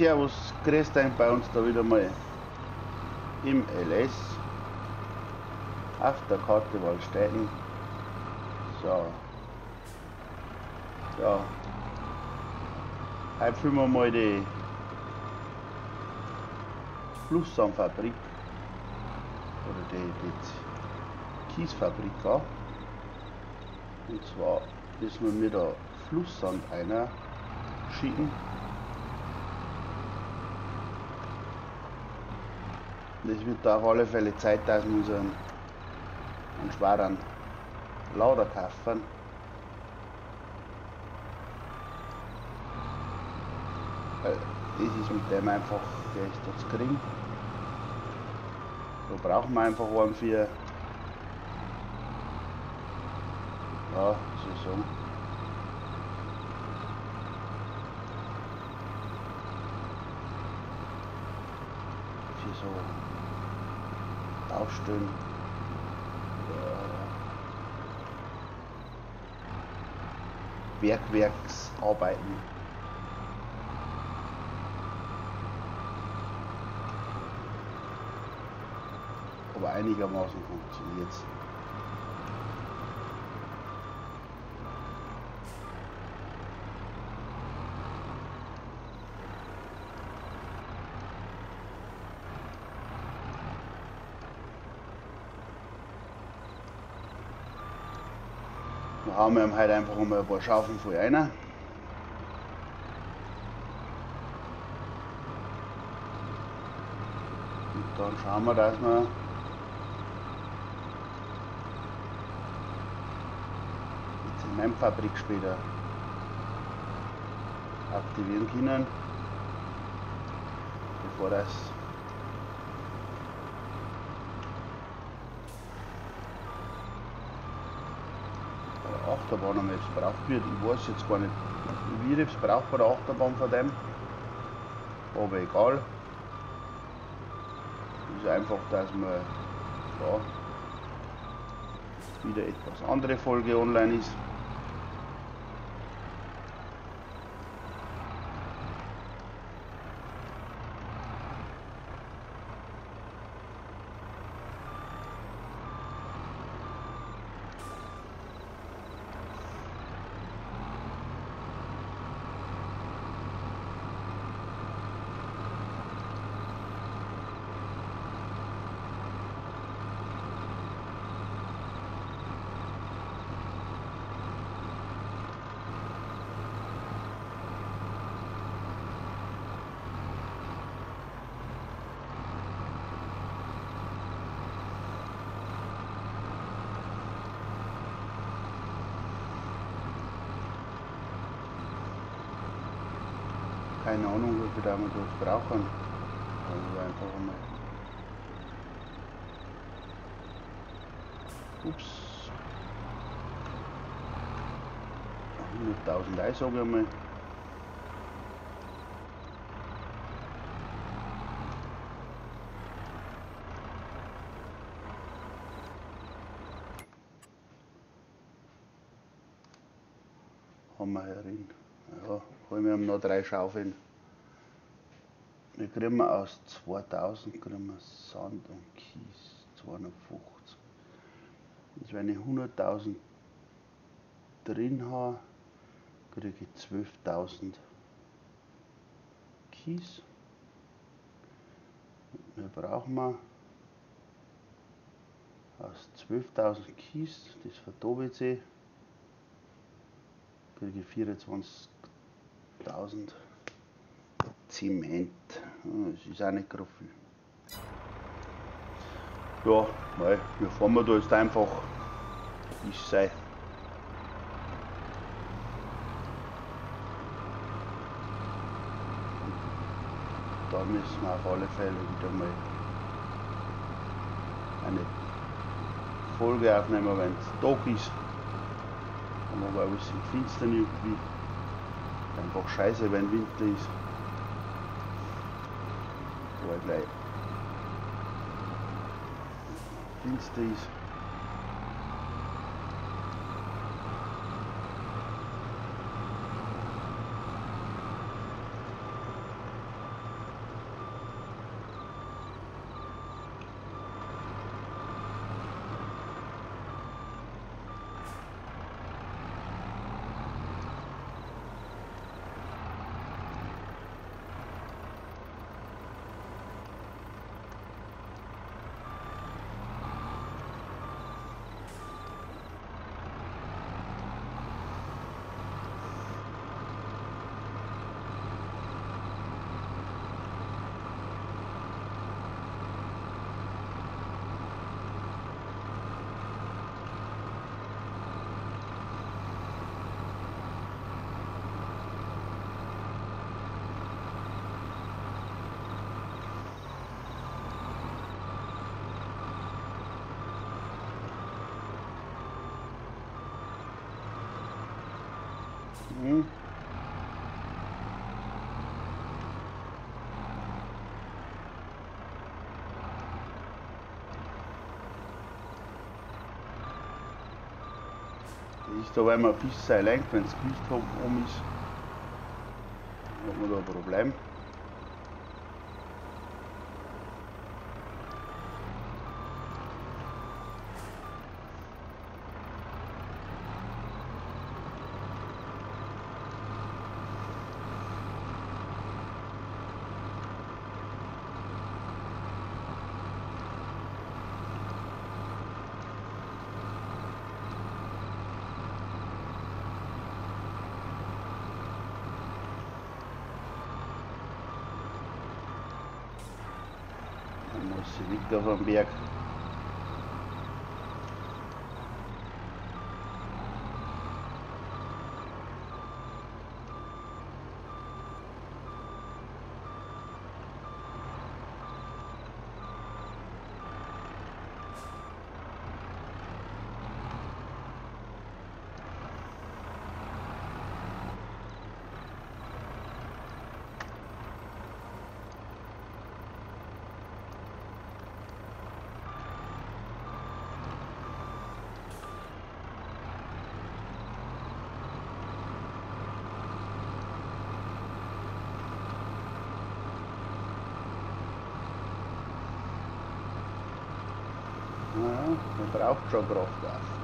Servus, grüßt euch bei uns da wieder mal im LS auf der Karte Waldstein. So. Ja. Heute filmen wir mal die Flusssamfabrik oder die, die Kiesfabrik an. Und zwar müssen wir mir da Flusssand einer schicken. Das wird da auf alle Fälle Zeit, dass wir unseren einen schweren Lauder kaufen. Das ist mit dem einfach, da zu gering. Da brauchen wir einfach einen für, ja, so so Baustellen. Bergwerksarbeiten. Aber einigermaßen funktioniert es. Wir haben wir heute einfach mal ein paar Schaufeln voll rein. Und dann schauen wir, dass wir die Zementfabrik später aktivieren können, bevor das Achterbahn am jetzt braucht wird. Ich weiß jetzt gar nicht, wie das braucht bei der Achterbahn von dem. Aber egal. Es ist einfach, dass man ja, wieder etwas andere Folge online ist. Keine Ahnung, wie viel da wir das brauchen. Also einfach einmal. Ups. 100.000 Ei, sage ich einmal. Haben wir herin. Ja, holen wir noch drei Schaufeln. Wir kriegen aus 2000 kriegen wir Sand und Kies, 250. Also wenn ich 100.000 drin habe, kriege ich 12.000 Kies. Wir brauchen wir aus 12.000 Kies, das verdoppelt sich, kriege ich 24.000 Zement. Das ist auch nicht gerade viel. Ja, mei, wir fahren wir da jetzt einfach, ist sei. Da müssen wir auf alle Fälle wieder mal eine Folge aufnehmen, wenn es Tag ist. Aber alles im Finstern irgendwie. Einfach scheiße, wenn Winter ist. Weil gleich finster ist. Hm. Das ist da, weil man ein bisschen lenkt, wenn das Gewicht um ist, hat man da ein Problem. Liegt auf dem Berg. Man braucht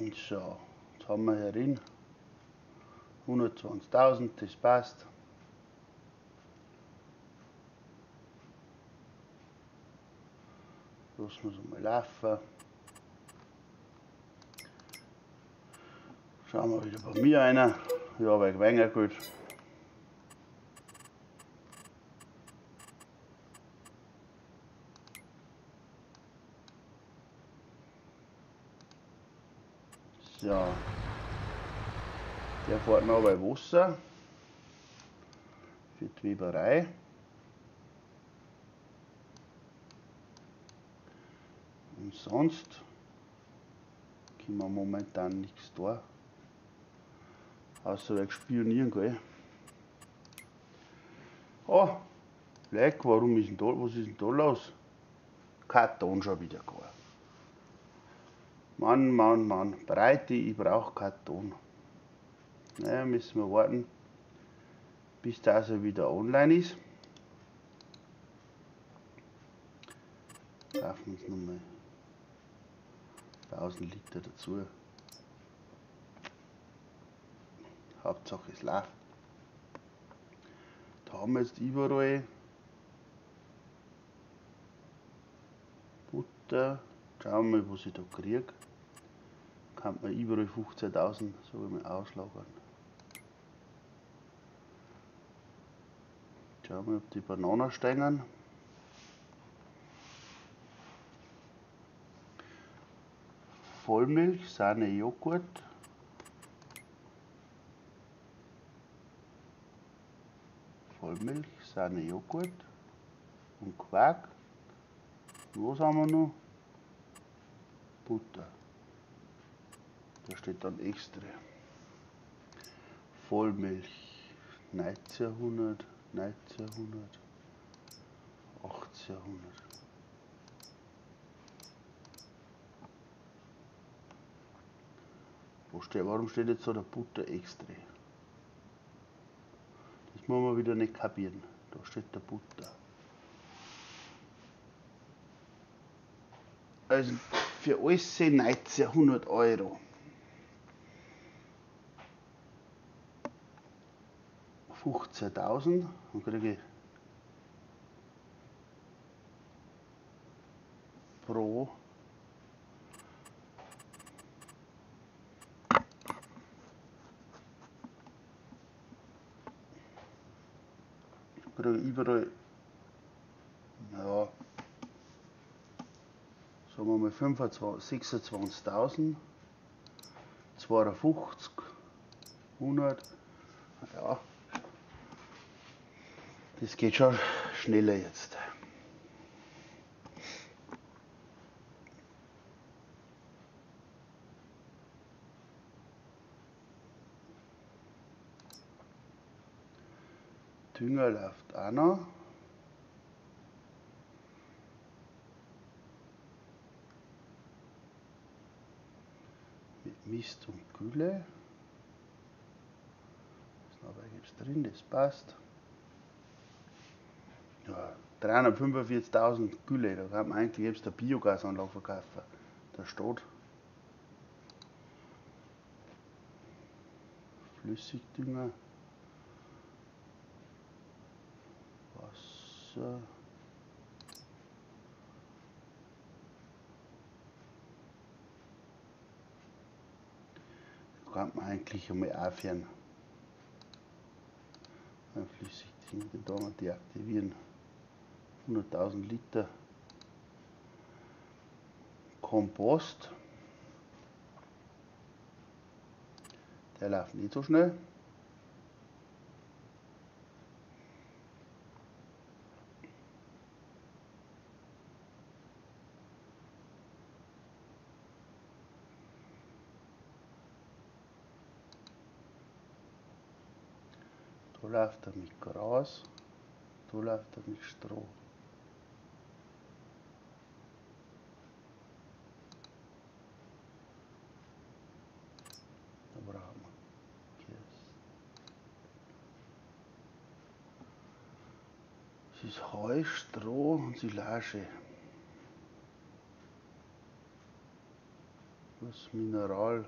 So, jetzt haben wir hier drin 120.000, das passt. Lassen wir es mal laufen. Schauen wir wieder bei mir rein. Ja, weil weniger gut. So. Der fährt noch bei Wasser. Für die Weberei. Und sonst können wir momentan nichts da. Außer weg spionieren, gell? Oh, Leck, warum ist denn da, was ist denn da los? Karton schon wieder gar. Mann, Mann, Mann, Breite, ich brauche Karton. Naja, müssen wir warten, bis das wieder online ist. Wir uns nochmal 1000 Liter dazu. Hauptsache es läuft. Da haben wir jetzt überall Butter. Schauen wir mal, was ich da kriege kann man überall 15.000 so mal auslagern. Schauen wir, ob die Bananenstängel Vollmilch, Sahne, Joghurt. Vollmilch, Sahne, Joghurt und Quark. Was haben wir noch? Butter da steht dann extra. Vollmilch 1900, 1900, 1800. Wo steht, warum steht jetzt so der Butter extra? Das muss man wieder nicht kapieren. Da steht der Butter. Also für alles 1900 Euro. 15.000, dann kriege pro kriege überall, ja, sagen wir mal 26.000, 52, 100, ja, das geht schon schneller jetzt. Dünger läuft auch noch. Mit Mist und Gülle. Das gibt es drin, das passt. Ja, 345.000 Gülle, da kann man eigentlich jetzt eine Biogasanlage verkaufen. Der steht. Flüssigdünger. So. Kann man eigentlich einmal aufhören. Ein Flüssigding da mal deaktivieren. 100.000 Liter Kompost. Der läuft nicht so schnell. Da läuft er mit Gras, da läuft er mit Stroh. Da brauchen wir Käse. Es ist Heu, Stroh und Silage. Das Mineral.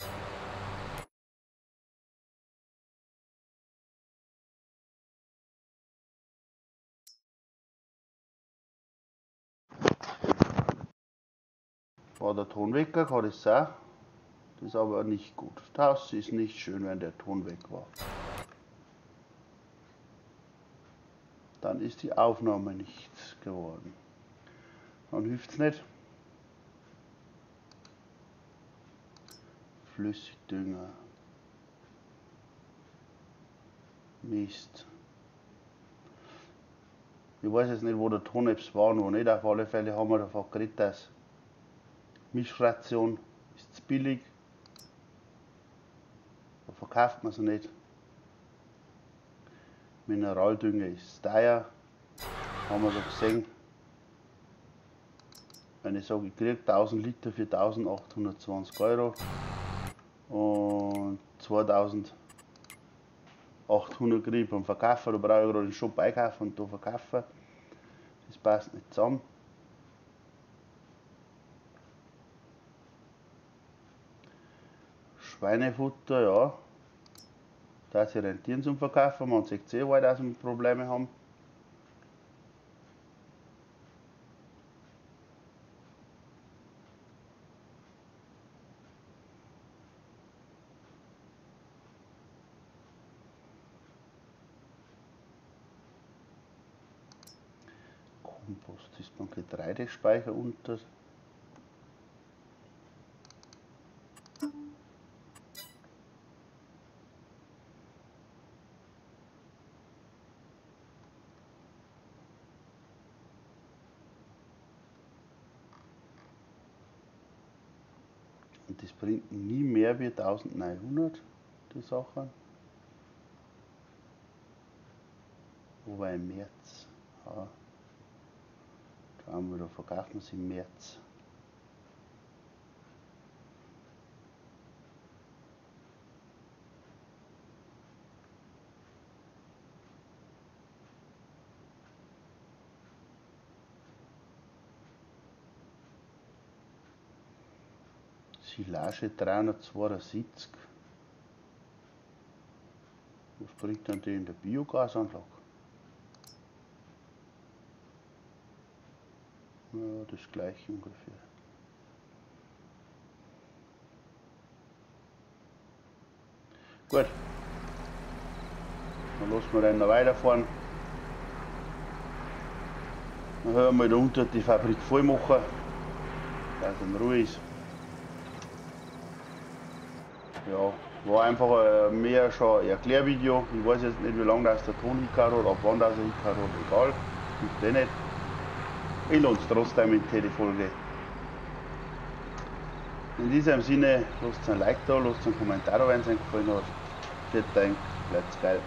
you War der Ton weggegangen, hat es auch. Das ist aber nicht gut. Das ist nicht schön, wenn der Ton weg war. Dann ist die Aufnahme nichts geworden. Dann hilft es nicht. Flüssigdünger. Mist. Ich weiß jetzt nicht, wo der Ton war wo nicht. Auf alle Fälle haben wir davon geredet, dass Mischration ist zu billig. Da verkauft man sie nicht. Mineraldünger ist teuer. Haben wir so gesehen. Wenn ich sage, ich kriege 1000 Liter für 1820 Euro und 2800 kriege ich beim Verkaufen, da brauche ich gerade den Shop einkaufen und da verkaufen. Das passt nicht zusammen. Schweinefutter, ja. Da sie rentieren zum Verkaufen, man sieht eh weit, dass wir Probleme haben. Kompost ist beim Getreidespeicher unter Bringt nie mehr wie 1900, die Sache. Wobei im März, ja, schauen wir, da wir sie im März. Silage 372. Was bringt dann die in der Biogasanlage? Ja, das gleiche ungefähr. Gut. Dann lassen wir den noch weiterfahren. Dann hören wir da unten die Fabrik voll machen, dass es in Ruhe ist ja, war einfach äh, mehr schon ein Erklärvideo. Ich weiß jetzt nicht, wie lange das der Ton hingehauen hat, ab wann das er hat, egal. Gibt eh nicht. Ich lohnt es trotzdem mit der Folge. In diesem Sinne, lasst ein Like da, lasst einen Kommentar da, wenn es euch gefallen hat. Vielen Dank, bleibt's geil.